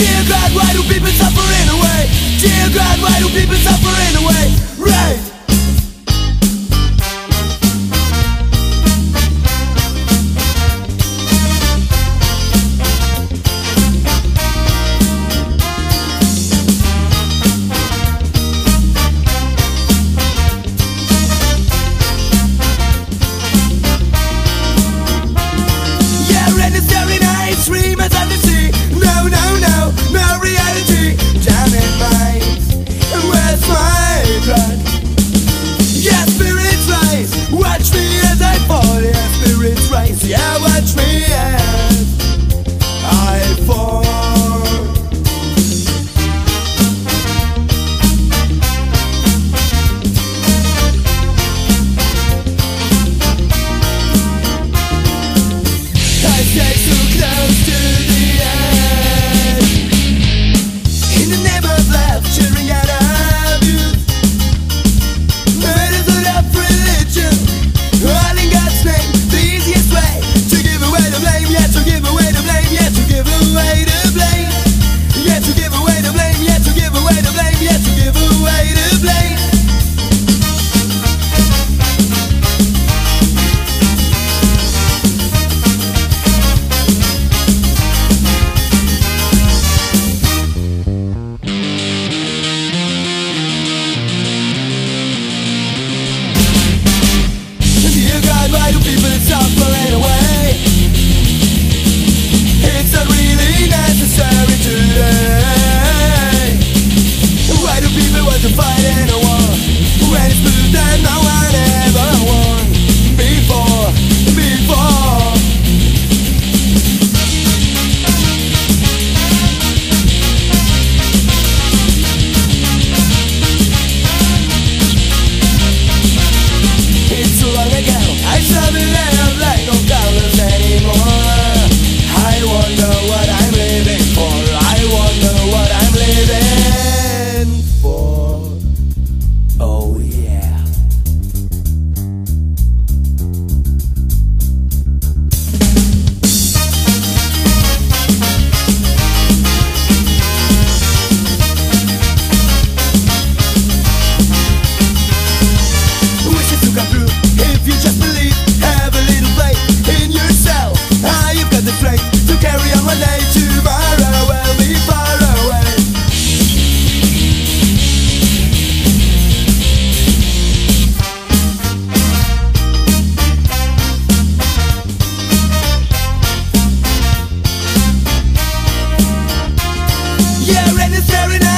Dear God, why do people suffer in a way? Dear God, why do people suffer in too close to Yeah, and it's staring